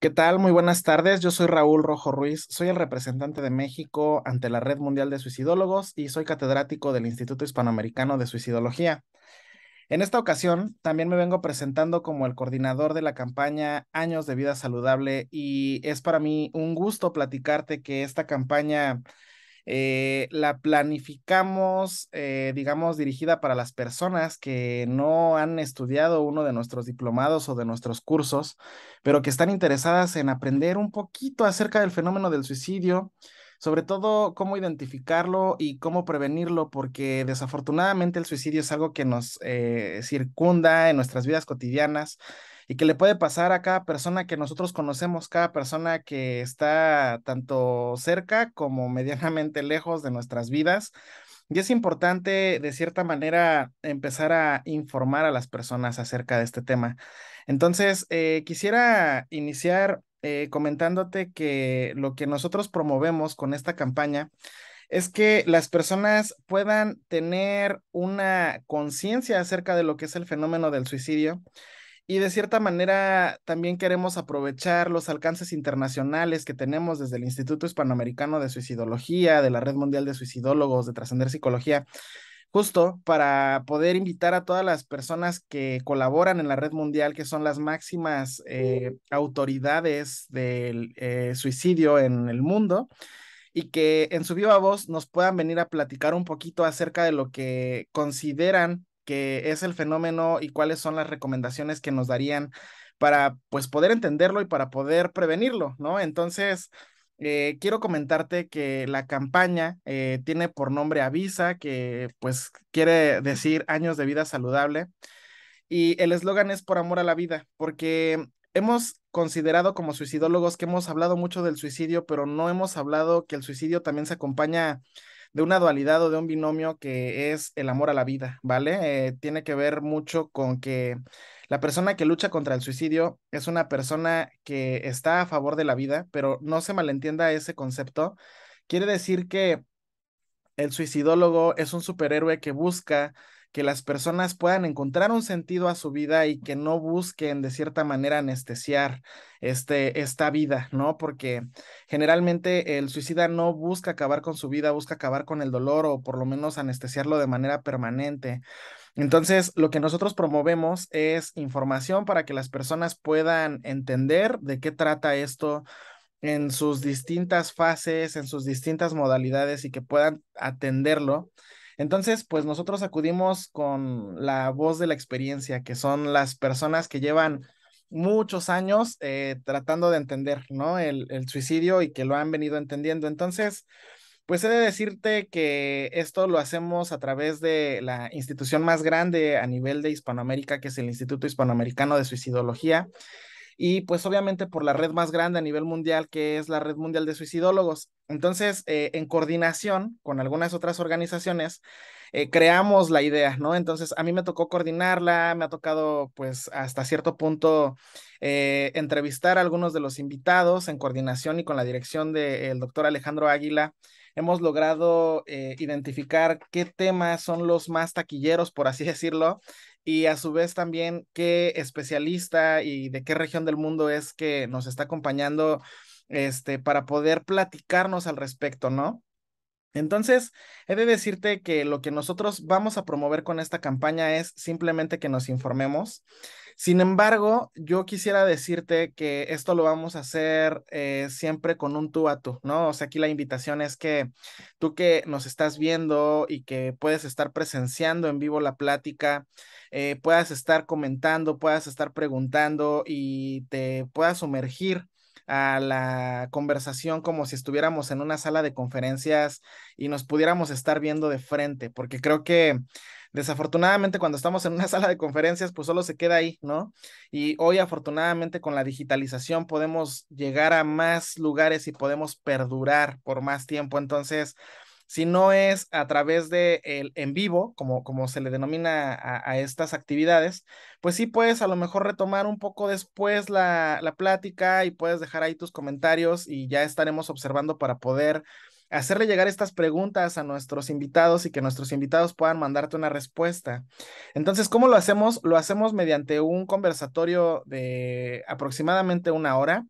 ¿Qué tal? Muy buenas tardes. Yo soy Raúl Rojo Ruiz, soy el representante de México ante la Red Mundial de Suicidólogos y soy catedrático del Instituto Hispanoamericano de Suicidología. En esta ocasión, también me vengo presentando como el coordinador de la campaña Años de Vida Saludable y es para mí un gusto platicarte que esta campaña eh, la planificamos, eh, digamos, dirigida para las personas que no han estudiado uno de nuestros diplomados o de nuestros cursos, pero que están interesadas en aprender un poquito acerca del fenómeno del suicidio, sobre todo cómo identificarlo y cómo prevenirlo, porque desafortunadamente el suicidio es algo que nos eh, circunda en nuestras vidas cotidianas y que le puede pasar a cada persona que nosotros conocemos, cada persona que está tanto cerca como medianamente lejos de nuestras vidas. Y es importante, de cierta manera, empezar a informar a las personas acerca de este tema. Entonces, eh, quisiera iniciar eh, comentándote que lo que nosotros promovemos con esta campaña es que las personas puedan tener una conciencia acerca de lo que es el fenómeno del suicidio y de cierta manera también queremos aprovechar los alcances internacionales que tenemos desde el Instituto Hispanoamericano de Suicidología, de la Red Mundial de Suicidólogos, de Trascender Psicología, justo para poder invitar a todas las personas que colaboran en la red mundial, que son las máximas eh, autoridades del eh, suicidio en el mundo, y que en su viva voz nos puedan venir a platicar un poquito acerca de lo que consideran qué es el fenómeno y cuáles son las recomendaciones que nos darían para pues poder entenderlo y para poder prevenirlo, ¿no? Entonces, eh, quiero comentarte que la campaña eh, tiene por nombre Avisa, que pues quiere decir años de vida saludable. Y el eslogan es por amor a la vida, porque hemos considerado como suicidólogos que hemos hablado mucho del suicidio, pero no hemos hablado que el suicidio también se acompaña de una dualidad o de un binomio que es el amor a la vida, ¿vale? Eh, tiene que ver mucho con que la persona que lucha contra el suicidio es una persona que está a favor de la vida, pero no se malentienda ese concepto. Quiere decir que el suicidólogo es un superhéroe que busca que las personas puedan encontrar un sentido a su vida y que no busquen de cierta manera anestesiar este, esta vida, ¿no? Porque generalmente el suicida no busca acabar con su vida, busca acabar con el dolor o por lo menos anestesiarlo de manera permanente. Entonces, lo que nosotros promovemos es información para que las personas puedan entender de qué trata esto en sus distintas fases, en sus distintas modalidades y que puedan atenderlo entonces, pues nosotros acudimos con la voz de la experiencia, que son las personas que llevan muchos años eh, tratando de entender, ¿no? El, el, suicidio y que lo han venido entendiendo. Entonces, pues he de decirte que esto lo hacemos a través de la institución más grande a nivel de Hispanoamérica, que es el Instituto Hispanoamericano de Suicidología y pues obviamente por la red más grande a nivel mundial, que es la Red Mundial de Suicidólogos. Entonces, eh, en coordinación con algunas otras organizaciones, eh, creamos la idea, ¿no? Entonces, a mí me tocó coordinarla, me ha tocado pues hasta cierto punto eh, entrevistar a algunos de los invitados en coordinación y con la dirección del doctor Alejandro Águila hemos logrado identificar qué temas son los más taquilleros, por así decirlo, y a su vez también qué especialista y de qué región del mundo es que nos está acompañando este, para poder platicarnos al respecto, ¿no? Entonces, he de decirte que lo que nosotros vamos a promover con esta campaña es simplemente que nos informemos. Sin embargo, yo quisiera decirte que esto lo vamos a hacer eh, siempre con un tú a tú, ¿no? O sea, aquí la invitación es que tú que nos estás viendo y que puedes estar presenciando en vivo la plática, eh, puedas estar comentando, puedas estar preguntando y te puedas sumergir a la conversación como si estuviéramos en una sala de conferencias y nos pudiéramos estar viendo de frente, porque creo que desafortunadamente cuando estamos en una sala de conferencias, pues solo se queda ahí, ¿no? Y hoy afortunadamente con la digitalización podemos llegar a más lugares y podemos perdurar por más tiempo. Entonces, si no es a través de el en vivo, como, como se le denomina a, estas actividades, pues sí puedes a lo mejor retomar un poco después la, la plática y puedes dejar ahí tus comentarios y ya estaremos observando para poder hacerle llegar estas preguntas a nuestros invitados y que nuestros invitados puedan mandarte una respuesta. Entonces, ¿cómo lo hacemos? Lo hacemos mediante un conversatorio de aproximadamente una hora.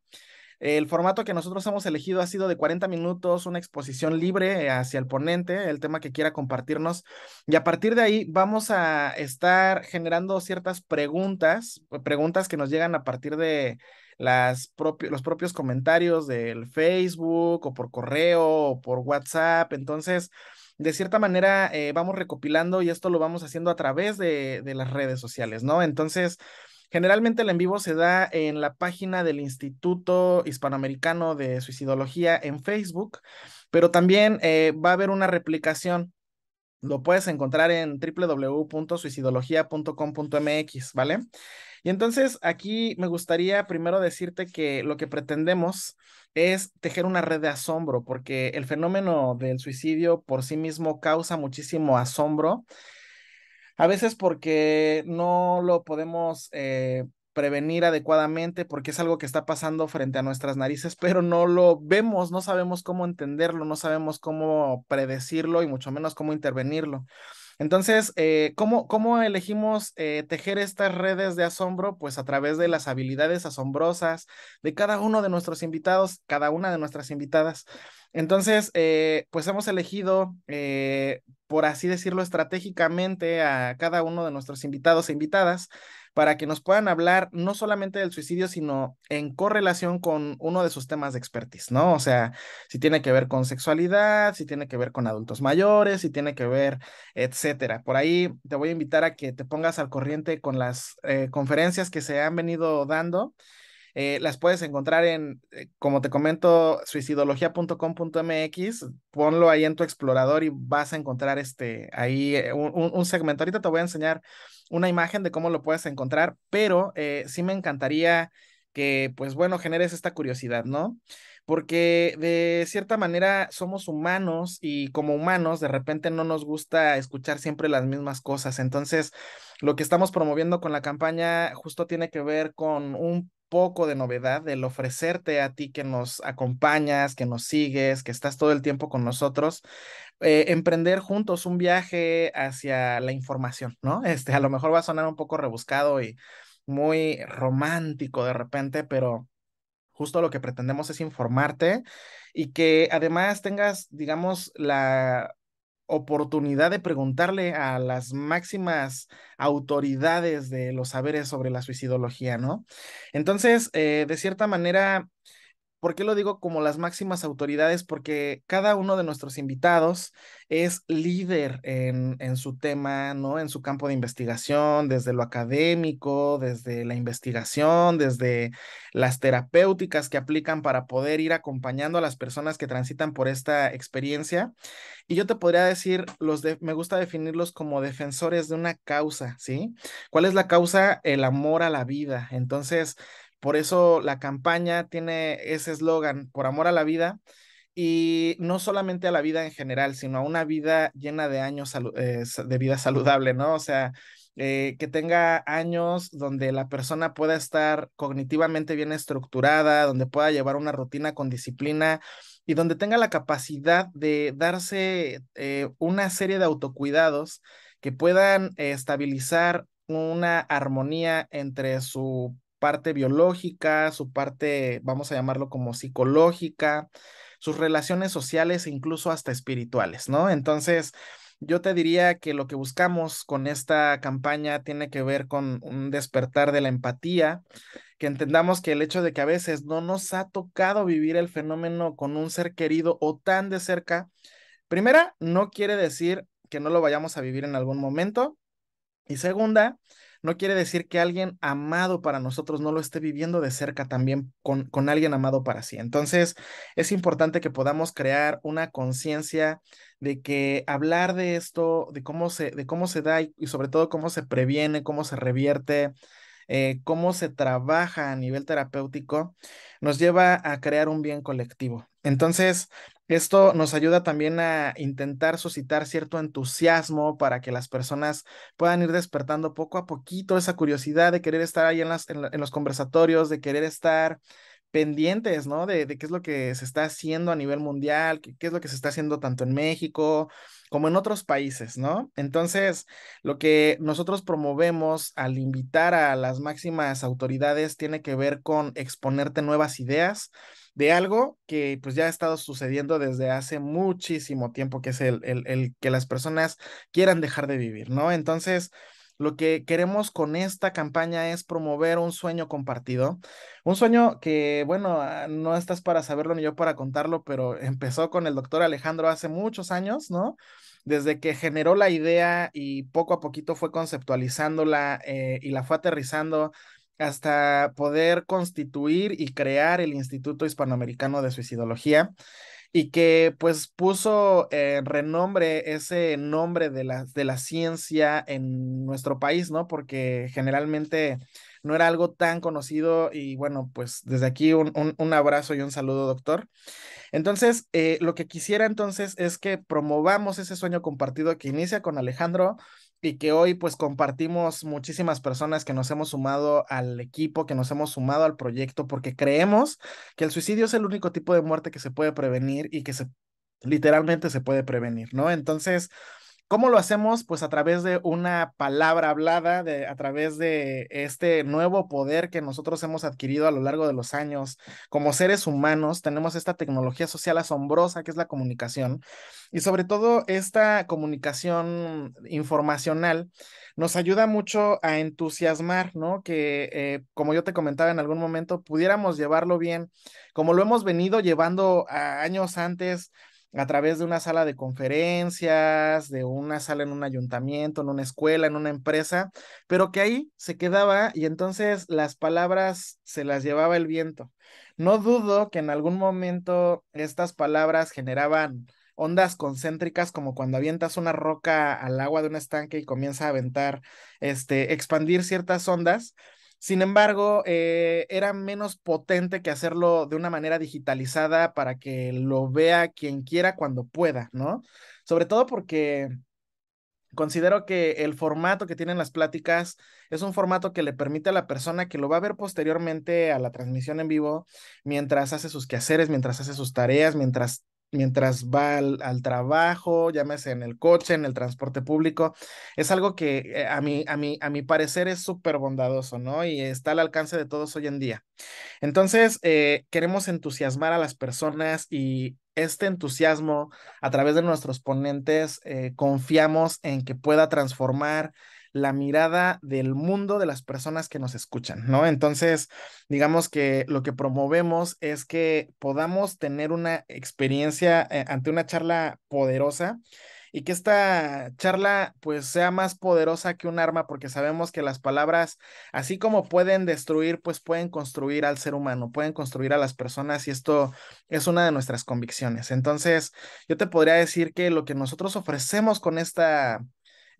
El formato que nosotros hemos elegido ha sido de 40 minutos, una exposición libre hacia el ponente, el tema que quiera compartirnos. Y a partir de ahí vamos a estar generando ciertas preguntas, preguntas que nos llegan a partir de los propios comentarios del Facebook o por correo o por WhatsApp. Entonces, de cierta manera, eh, vamos recopilando y esto lo vamos haciendo a través de, de las redes sociales, ¿no? Entonces, Generalmente el en vivo se da en la página del Instituto Hispanoamericano de Suicidología en Facebook, pero también eh, va a haber una replicación. Lo puedes encontrar en www.suicidología.com.mx, ¿vale? Y entonces aquí me gustaría primero decirte que lo que pretendemos es tejer una red de asombro, porque el fenómeno del suicidio por sí mismo causa muchísimo asombro a veces porque no lo podemos eh, prevenir adecuadamente, porque es algo que está pasando frente a nuestras narices, pero no lo vemos, no sabemos cómo entenderlo, no sabemos cómo predecirlo y mucho menos cómo intervenirlo. Entonces, eh, ¿cómo, ¿cómo, elegimos eh, tejer estas redes de asombro? Pues a través de las habilidades asombrosas de cada uno de nuestros invitados, cada una de nuestras invitadas. Entonces, eh, pues hemos elegido, eh, por así decirlo, estratégicamente a cada uno de nuestros invitados e invitadas para que nos puedan hablar no solamente del suicidio, sino en correlación con uno de sus temas de expertise, ¿no? O sea, si tiene que ver con sexualidad, si tiene que ver con adultos mayores, si tiene que ver, etcétera. Por ahí te voy a invitar a que te pongas al corriente con las eh, conferencias que se han venido dando eh, las puedes encontrar en, eh, como te comento, suicidología.com.mx. Ponlo ahí en tu explorador y vas a encontrar este, ahí eh, un, segmento. Ahorita te voy a enseñar una imagen de cómo lo puedes encontrar, pero sí me encantaría que, pues bueno, generes esta curiosidad, ¿no? Porque de cierta manera somos humanos y como humanos de repente no nos gusta escuchar siempre las mismas cosas. Entonces, lo que estamos promoviendo con la campaña justo tiene que ver con un poco de novedad, del ofrecerte a ti que nos acompañas, que nos sigues, que estás todo el tiempo con nosotros, eh, emprender juntos un viaje hacia la información, ¿no? Este, a lo mejor va a sonar un poco rebuscado y muy romántico de repente, pero justo lo que pretendemos es informarte y que además tengas, digamos, la oportunidad de preguntarle a las máximas autoridades de los saberes sobre la suicidología, ¿no? Entonces, eh, de cierta manera, ¿Por qué lo digo como las máximas autoridades? Porque cada uno de nuestros invitados es líder en, en, su tema, ¿no? En su campo de investigación, desde lo académico, desde la investigación, desde las terapéuticas que aplican para poder ir acompañando a las personas que transitan por esta experiencia. Y yo te podría decir, los de, me gusta definirlos como defensores de una causa, ¿sí? ¿Cuál es la causa? El amor a la vida. Entonces, por eso la campaña tiene ese eslogan, por amor a la vida, y no solamente a la vida en general, sino a una vida llena de años eh, de vida saludable, ¿no? O sea, eh, que tenga años donde la persona pueda estar cognitivamente bien estructurada, donde pueda llevar una rutina con disciplina y donde tenga la capacidad de darse eh, una serie de autocuidados que puedan estabilizar una armonía entre su parte biológica, su parte, vamos a llamarlo como psicológica, sus relaciones sociales e incluso hasta espirituales, ¿no? Entonces, yo te diría que lo que buscamos con esta campaña tiene que ver con un despertar de la empatía, que entendamos que el hecho de que a veces no nos ha tocado vivir el fenómeno con un ser querido o tan de cerca, primera, no quiere decir que no lo vayamos a vivir en algún momento. Y segunda, no quiere decir que alguien amado para nosotros no lo esté viviendo de cerca también con, con alguien amado para sí. Entonces, es importante que podamos crear una conciencia de que hablar de esto, de cómo se, de cómo se da y, sobre todo cómo se previene, cómo se revierte, eh, cómo se trabaja a nivel terapéutico, nos lleva a crear un bien colectivo. Entonces, esto nos ayuda también a intentar suscitar cierto entusiasmo para que las personas puedan ir despertando poco a poquito esa curiosidad de querer estar ahí en, las, en, los conversatorios, de querer estar pendientes, ¿no? De, de, qué es lo que se está haciendo a nivel mundial, qué, qué, es lo que se está haciendo tanto en México como en otros países, ¿no? Entonces, lo que nosotros promovemos al invitar a las máximas autoridades tiene que ver con exponerte nuevas ideas de algo que pues ya ha estado sucediendo desde hace muchísimo tiempo, que es el, el, el que las personas quieran dejar de vivir, ¿no? Entonces, lo que queremos con esta campaña es promover un sueño compartido, un sueño que, bueno, ah, no estás para saberlo ni yo para contarlo, pero empezó con el doctor Alejandro hace muchos años, ¿no? Desde que generó la idea y poco a poquito fue conceptualizándola eh, y la fue aterrizando hasta poder constituir y crear el Instituto Hispanoamericano de Suicidología y que pues puso en renombre ese nombre de la, de la ciencia en nuestro país, ¿no? Porque generalmente no era algo tan conocido y bueno, pues desde aquí un, un, un abrazo y un saludo, doctor. Entonces, eh, lo que quisiera entonces es que promovamos ese sueño compartido que inicia con Alejandro y que hoy pues compartimos muchísimas personas que nos hemos sumado al equipo, que nos hemos sumado al proyecto, porque creemos que el suicidio es el único tipo de muerte que se puede prevenir y que se literalmente se puede prevenir, ¿no? Entonces, ¿Cómo lo hacemos? Pues a través de una palabra hablada, de, a través de este nuevo poder que nosotros hemos adquirido a lo largo de los años. Como seres humanos, tenemos esta tecnología social asombrosa que es la comunicación. Y sobre todo esta comunicación informacional nos ayuda mucho a entusiasmar, ¿no? Que, eh, como yo te comentaba en algún momento, pudiéramos llevarlo bien, como lo hemos venido llevando años antes a través de una sala de conferencias, de una sala en un ayuntamiento, en una escuela, en una empresa, pero que ahí se quedaba y entonces las palabras se las llevaba el viento. No dudo que en algún momento estas palabras generaban ondas concéntricas como cuando avientas una roca al agua de un estanque y comienza a aventar, este, expandir ciertas ondas, sin embargo, eh, era menos potente que hacerlo de una manera digitalizada para que lo vea quien quiera cuando pueda, ¿no? Sobre todo porque considero que el formato que tienen las pláticas es un formato que le permite a la persona que lo va a ver posteriormente a la transmisión en vivo, mientras hace sus quehaceres, mientras hace sus tareas, mientras mientras va al, trabajo, llámese en el coche, en el transporte público. Es algo que eh, a, mi, a, a mi parecer es súper bondadoso, ¿no? Y está al alcance de todos hoy en día. Entonces, eh, queremos entusiasmar a las personas y este entusiasmo a través de nuestros ponentes, eh, confiamos en que pueda transformar la mirada del mundo de las personas que nos escuchan, ¿no? Entonces, digamos que lo que promovemos es que podamos tener una experiencia eh, ante una charla poderosa y que esta charla pues sea más poderosa que un arma porque sabemos que las palabras así como pueden destruir pues pueden construir al ser humano, pueden construir a las personas y esto es una de nuestras convicciones. Entonces, yo te podría decir que lo que nosotros ofrecemos con esta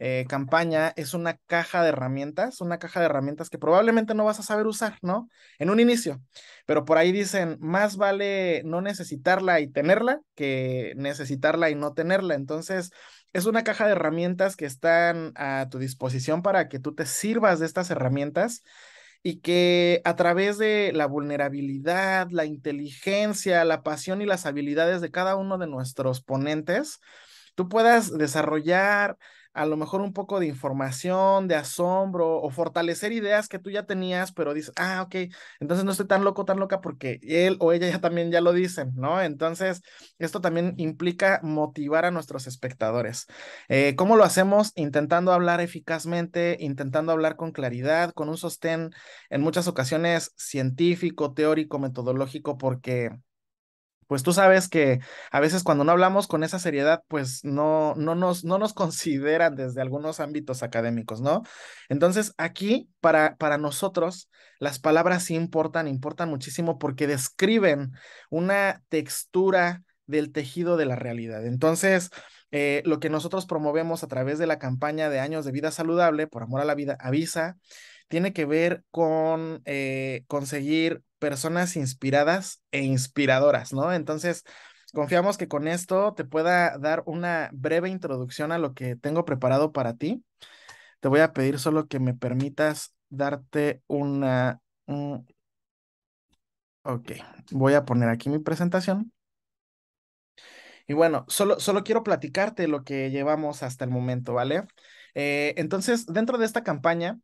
eh, campaña es una caja de herramientas, una caja de herramientas que probablemente no vas a saber usar, ¿no? En un inicio, pero por ahí dicen, más vale no necesitarla y tenerla que necesitarla y no tenerla. Entonces, es una caja de herramientas que están a tu disposición para que tú te sirvas de estas herramientas y que a través de la vulnerabilidad, la inteligencia, la pasión y las habilidades de cada uno de nuestros ponentes, tú puedas desarrollar a lo mejor un poco de información, de asombro o fortalecer ideas que tú ya tenías, pero dices, ah, ok, entonces no estoy tan loco, tan loca porque él o ella ya también ya lo dicen, ¿no? Entonces, esto también implica motivar a nuestros espectadores. Eh, ¿Cómo lo hacemos? Intentando hablar eficazmente, intentando hablar con claridad, con un sostén en muchas ocasiones científico, teórico, metodológico, porque pues tú sabes que a veces cuando no hablamos con esa seriedad, pues no, no, nos, no nos consideran desde algunos ámbitos académicos, ¿no? Entonces, aquí para, para nosotros las palabras sí importan, importan muchísimo porque describen una textura del tejido de la realidad. Entonces, eh, lo que nosotros promovemos a través de la campaña de años de vida saludable, por amor a la vida, avisa, tiene que ver con eh, conseguir personas inspiradas e inspiradoras, ¿no? Entonces, confiamos que con esto te pueda dar una breve introducción a lo que tengo preparado para ti. Te voy a pedir solo que me permitas darte una... Ok, voy a poner aquí mi presentación. Y bueno, solo, solo quiero platicarte lo que llevamos hasta el momento, ¿vale? Eh, entonces, dentro de esta campaña,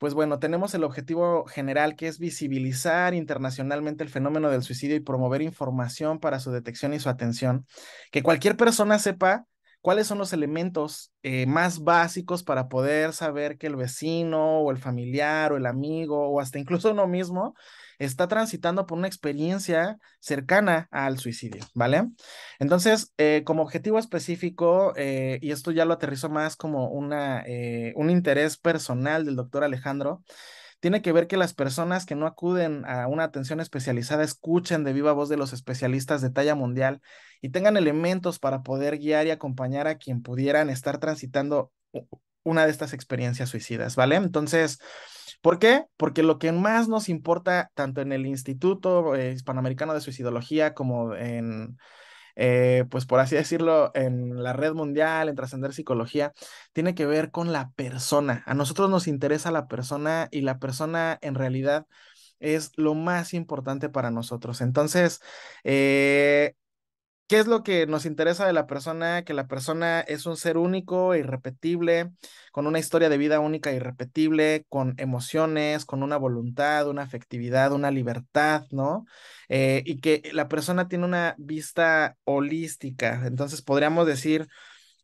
pues bueno, tenemos el objetivo general que es visibilizar internacionalmente el fenómeno del suicidio y promover información para su detección y su atención. Que cualquier persona sepa cuáles son los elementos eh, más básicos para poder saber que el vecino o el familiar o el amigo o hasta incluso uno mismo está transitando por una experiencia cercana al suicidio, ¿vale? Entonces, eh, como objetivo específico, eh, y esto ya lo aterrizo más como una, un interés personal del doctor Alejandro, tiene que ver que las personas que no acuden a una atención especializada escuchen de viva voz de los especialistas de talla mundial y tengan elementos para poder guiar y acompañar a quien pudieran estar transitando una de estas experiencias suicidas, ¿vale? Entonces, ¿por qué? Porque lo que más nos importa, tanto en el Instituto eh, Hispanoamericano de Suicidología como en eh, pues por así decirlo, en la red mundial, en trascender psicología, tiene que ver con la persona. A nosotros nos interesa la persona y la persona en realidad es lo más importante para nosotros. Entonces, eh, ¿Qué es lo que nos interesa de la persona? Que la persona es un ser único, irrepetible, con una historia de vida única, irrepetible, con emociones, con una voluntad, una afectividad, una libertad, ¿no? Eh, y que la persona tiene una vista holística. Entonces podríamos decir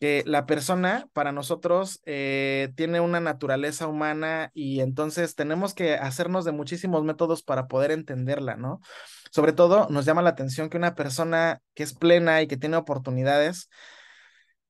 que la persona para nosotros eh, tiene una naturaleza humana y entonces tenemos que hacernos de muchísimos métodos para poder entenderla, ¿no? Sobre todo nos llama la atención que una persona que es plena y que tiene oportunidades,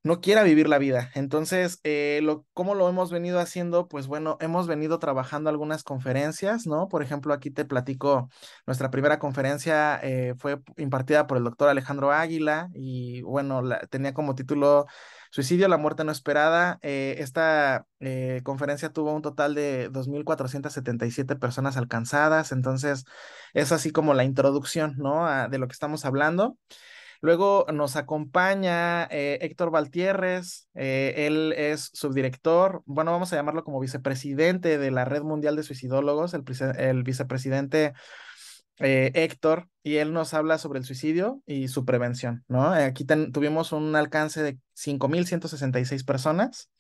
no quiera vivir la vida. Entonces, eh, lo, ¿cómo lo hemos venido haciendo? Pues bueno, hemos venido trabajando algunas conferencias, ¿no? Por ejemplo, aquí te platico, nuestra primera conferencia eh, fue impartida por el doctor Alejandro Águila y bueno, tenía como título Suicidio, la muerte no esperada. Eh, esta conferencia tuvo un total de 2.477 personas alcanzadas, entonces es así como la introducción, ¿no? de lo que estamos hablando. Luego nos acompaña eh, Héctor Valtierres, eh, él es subdirector, bueno, vamos a llamarlo como vicepresidente de la Red Mundial de Suicidólogos, el, vicepresidente eh, Héctor, y él nos habla sobre el suicidio y su prevención, ¿no? Aquí tuvimos un alcance de 5.166 personas.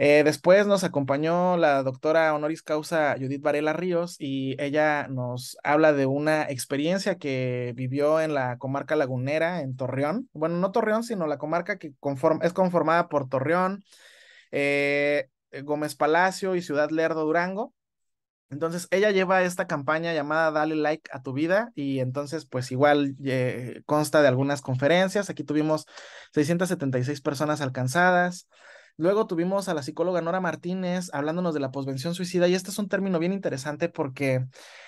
Eh, después nos acompañó la doctora honoris causa Judith Varela Ríos y ella nos habla de una experiencia que vivió en la comarca lagunera, en Torreón. Bueno, no Torreón, sino la comarca que es conformada por Torreón, eh, Gómez Palacio y Ciudad Lerdo Durango. Entonces, ella lleva esta campaña llamada Dale Like a tu vida y entonces, pues igual eh, consta de algunas conferencias. Aquí tuvimos 676 personas alcanzadas. Luego tuvimos a la psicóloga Nora Martínez hablándonos de la posvención suicida y este es un término bien interesante porque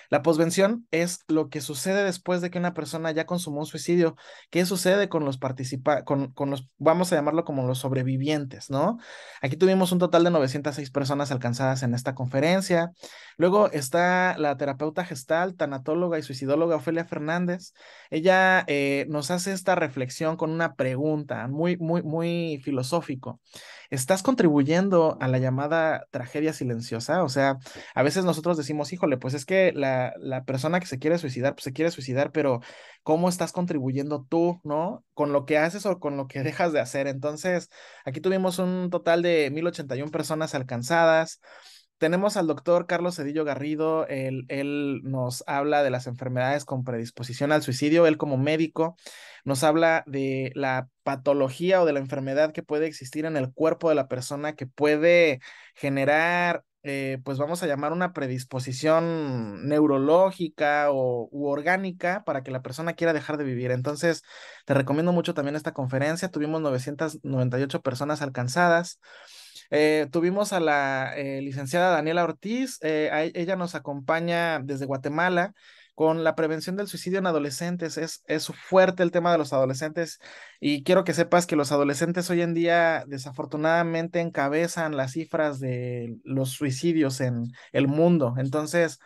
la posvención es lo que sucede después de que una persona ya consumó un suicidio. ¿Qué sucede con los participantes, con, con, los, vamos a llamarlo como los sobrevivientes, ¿no? Aquí tuvimos un total de 906 personas alcanzadas en esta conferencia. Luego está la terapeuta gestal, tanatóloga y suicidóloga Ofelia Fernández. Ella eh, nos hace esta reflexión con una pregunta muy, muy, muy filosófico. ¿Estás contribuyendo a la llamada tragedia silenciosa? O sea, a veces nosotros decimos, híjole, pues es que la, la persona que se quiere suicidar, pues se quiere suicidar, pero ¿cómo estás contribuyendo tú, no? Con lo que haces o con lo que dejas de hacer. Entonces, aquí tuvimos un total de 1081 personas alcanzadas. Tenemos al doctor Carlos Cedillo Garrido, él, él, nos habla de las enfermedades con predisposición al suicidio, él como médico nos habla de la patología o de la enfermedad que puede existir en el cuerpo de la persona que puede generar, eh, pues vamos a llamar una predisposición neurológica o u orgánica para que la persona quiera dejar de vivir. Entonces, te recomiendo mucho también esta conferencia, tuvimos 998 personas alcanzadas. Eh, tuvimos a la eh, licenciada Daniela Ortiz, eh, ella nos acompaña desde Guatemala con la prevención del suicidio en adolescentes. Es, es fuerte el tema de los adolescentes y quiero que sepas que los adolescentes hoy en día desafortunadamente encabezan las cifras de los suicidios en el mundo. Entonces,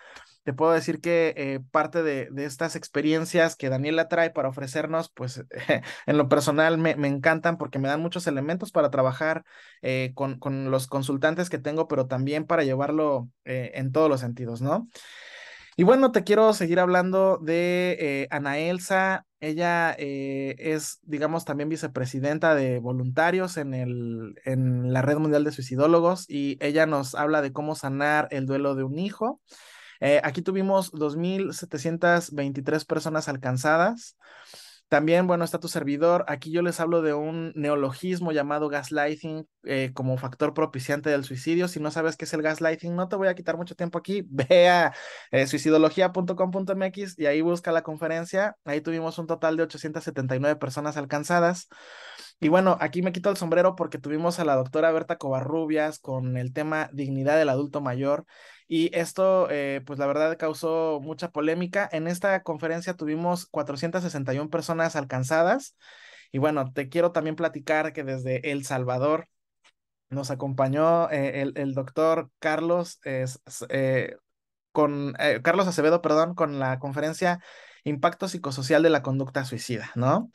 te puedo decir que eh, parte de, estas experiencias que Daniela trae para ofrecernos, pues en lo personal me, encantan porque me dan muchos elementos para trabajar eh, con, con, los consultantes que tengo, pero también para llevarlo eh, en todos los sentidos, ¿no? Y bueno, te quiero seguir hablando de Ana Elsa. Ella es, digamos, también vicepresidenta de voluntarios en, el, en la Red Mundial de Suicidólogos y ella nos habla de cómo sanar el duelo de un hijo. Eh, aquí tuvimos 2.723 personas alcanzadas. También, bueno, está tu servidor. Aquí yo les hablo de un neologismo llamado gaslighting eh, como factor propiciante del suicidio. Si no sabes qué es el gaslighting, no te voy a quitar mucho tiempo aquí. Ve a eh, suicidología.com.mx y ahí busca la conferencia. Ahí tuvimos un total de 879 personas alcanzadas. Y bueno, aquí me quito el sombrero porque tuvimos a la doctora Berta Covarrubias con el tema dignidad del adulto mayor. Y esto, eh, pues la verdad, causó mucha polémica. En esta conferencia tuvimos 461 personas alcanzadas. Y bueno, te quiero también platicar que desde El Salvador nos acompañó eh, el, doctor Carlos, eh, con, Carlos Acevedo, perdón, con la conferencia Impacto Psicosocial de la Conducta Suicida, ¿no?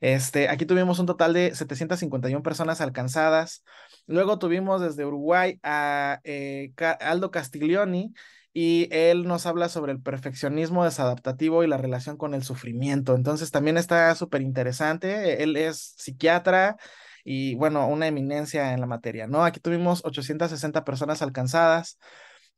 Este, aquí tuvimos un total de 751 personas alcanzadas. Luego tuvimos desde Uruguay a eh, Aldo Castiglioni y él nos habla sobre el perfeccionismo desadaptativo y la relación con el sufrimiento. Entonces también está súper interesante. Él es psiquiatra y bueno, una eminencia en la materia, ¿no? Aquí tuvimos 860 personas alcanzadas.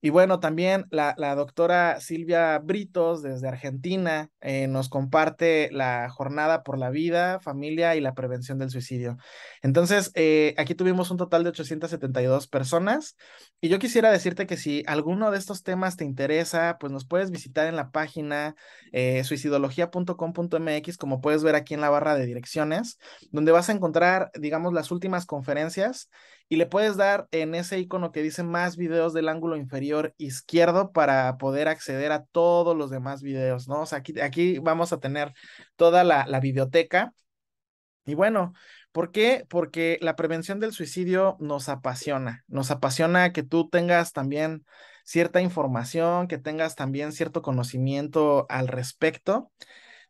Y bueno, también la, doctora Silvia Britos desde Argentina eh, nos comparte la jornada por la vida, familia y la prevención del suicidio. Entonces, eh, aquí tuvimos un total de 872 personas y yo quisiera decirte que si alguno de estos temas te interesa, pues nos puedes visitar en la página eh, suicidología.com.mx, como puedes ver aquí en la barra de direcciones, donde vas a encontrar, digamos, las últimas conferencias y le puedes dar en ese icono que dice más videos del ángulo inferior izquierdo para poder acceder a todos los demás videos, ¿no? O sea, aquí, aquí vamos a tener toda la, la biblioteca. Y bueno, ¿por qué? Porque la prevención del suicidio nos apasiona, nos apasiona que tú tengas también cierta información, que tengas también cierto conocimiento al respecto.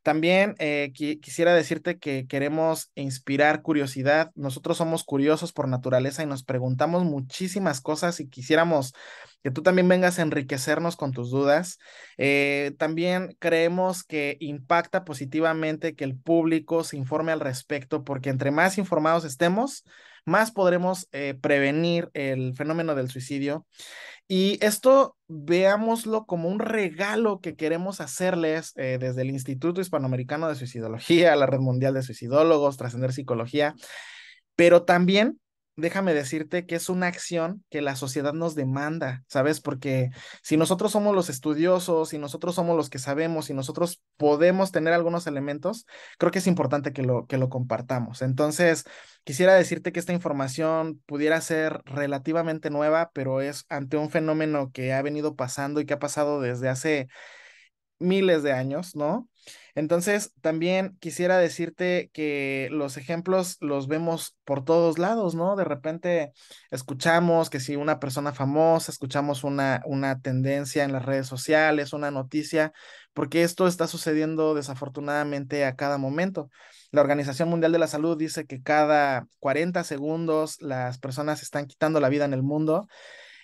También eh, quisiera decirte que queremos inspirar curiosidad. Nosotros somos curiosos por naturaleza y nos preguntamos muchísimas cosas y quisiéramos que tú también vengas a enriquecernos con tus dudas. Eh, también creemos que impacta positivamente que el público se informe al respecto porque entre más informados estemos, más podremos eh, prevenir el fenómeno del suicidio. Y esto veámoslo como un regalo que queremos hacerles eh, desde el Instituto Hispanoamericano de Suicidología, la Red Mundial de Suicidólogos, Trascender Psicología, pero también déjame decirte que es una acción que la sociedad nos demanda, ¿sabes? Porque si nosotros somos los estudiosos, si nosotros somos los que sabemos, si nosotros podemos tener algunos elementos, creo que es importante que lo, que lo compartamos. Entonces, quisiera decirte que esta información pudiera ser relativamente nueva, pero es ante un fenómeno que ha venido pasando y que ha pasado desde hace miles de años, ¿no? Entonces, también quisiera decirte que los ejemplos los vemos por todos lados, ¿no? De repente escuchamos que si una persona famosa, escuchamos una, una tendencia en las redes sociales, una noticia, porque esto está sucediendo desafortunadamente a cada momento. La Organización Mundial de la Salud dice que cada 40 segundos las personas están quitando la vida en el mundo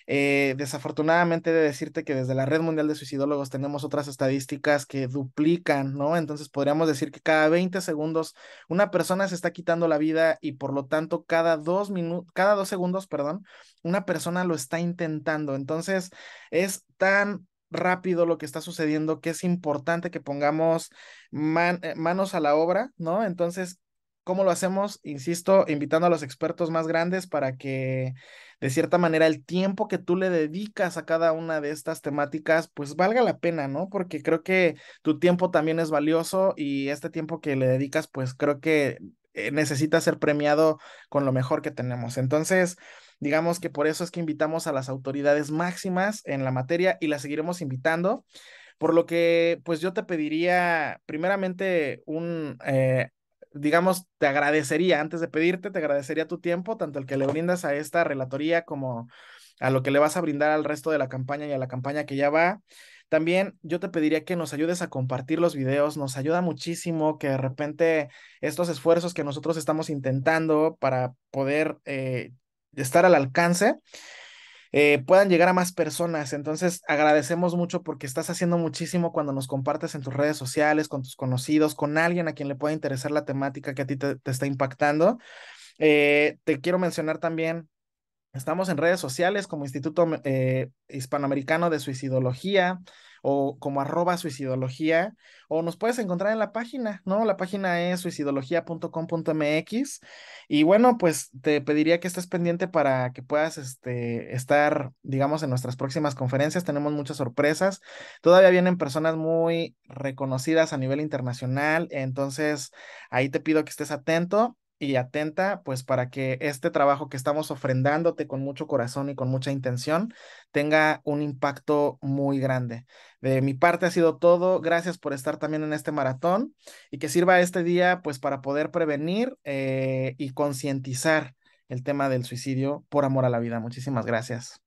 eh, desafortunadamente de decirte que desde la Red Mundial de Suicidólogos tenemos otras estadísticas que duplican, ¿no? Entonces podríamos decir que cada 20 segundos una persona se está quitando la vida y por lo tanto cada dos minutos, cada dos segundos, perdón, una persona lo está intentando. Entonces es tan rápido lo que está sucediendo que es importante que pongamos eh, manos a la obra, ¿no? Entonces, ¿cómo lo hacemos? Insisto, invitando a los expertos más grandes para que de cierta manera el tiempo que tú le dedicas a cada una de estas temáticas, pues valga la pena, ¿no? Porque creo que tu tiempo también es valioso y este tiempo que le dedicas, pues creo que eh, necesita ser premiado con lo mejor que tenemos. Entonces, digamos que por eso es que invitamos a las autoridades máximas en la materia y las seguiremos invitando. Por lo que, pues yo te pediría primeramente un eh, digamos, te agradecería, antes de pedirte, te agradecería tu tiempo, tanto el que le brindas a esta relatoría como a lo que le vas a brindar al resto de la campaña y a la campaña que ya va. También yo te pediría que nos ayudes a compartir los videos, nos ayuda muchísimo que de repente estos esfuerzos que nosotros estamos intentando para poder eh, estar al alcance, eh, puedan llegar a más personas. Entonces, agradecemos mucho porque estás haciendo muchísimo cuando nos compartes en tus redes sociales, con tus conocidos, con alguien a quien le pueda interesar la temática que a ti te, está impactando. Eh, te quiero mencionar también Estamos en redes sociales como Instituto eh, Hispanoamericano de Suicidología o como arroba suicidología, o nos puedes encontrar en la página, ¿no? La página es suicidología.com.mx. Y bueno, pues te pediría que estés pendiente para que puedas este, estar, digamos, en nuestras próximas conferencias. Tenemos muchas sorpresas. Todavía vienen personas muy reconocidas a nivel internacional, entonces ahí te pido que estés atento y atenta, pues para que este trabajo que estamos ofrendándote con mucho corazón y con mucha intención tenga un impacto muy grande. De mi parte ha sido todo. Gracias por estar también en este maratón y que sirva este día pues para poder prevenir eh, y concientizar el tema del suicidio por amor a la vida. Muchísimas gracias.